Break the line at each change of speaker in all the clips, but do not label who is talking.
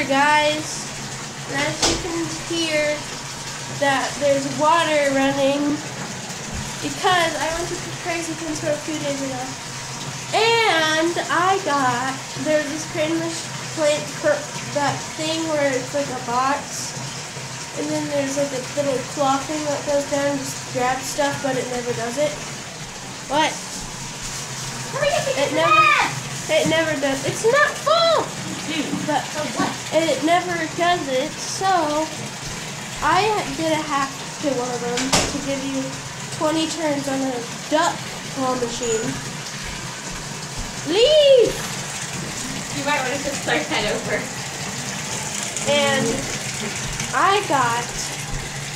water, guys. And as you can hear, that there's water running because I went to Crazy Pin store a few days ago. And I got, there's this Cranewish plant, that thing where it's like a box. And then there's like a little claw thing that goes down and just grabs stuff, but it never does it. What? It never, it never does. It's not full! Dude, But it never does it, so I did a hack to one of them to give you 20 turns on a duck claw machine. Leave!
You might want to just start that over.
And I got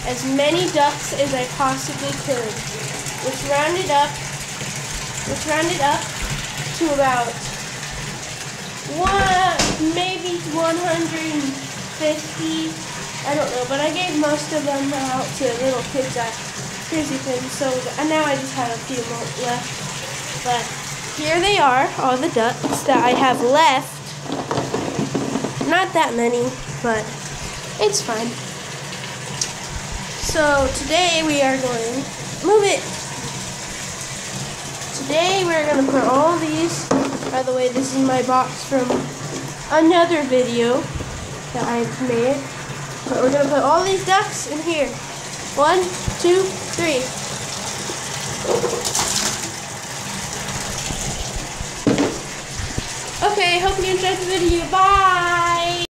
as many ducks as I possibly could, which rounded up, which rounded up to about one, maybe 150. I don't know, but I gave most of them out to little kids at Crazy Pin, so and now I just have a few more left. But here they are, all the ducks that I have left. Not that many, but it's fine. So today we are going move it. Today we're gonna put all these. By the way, this is my box from another video that I've made. But we're gonna put all these ducks in here. One, two, three. Okay, hope you enjoyed the video. Bye!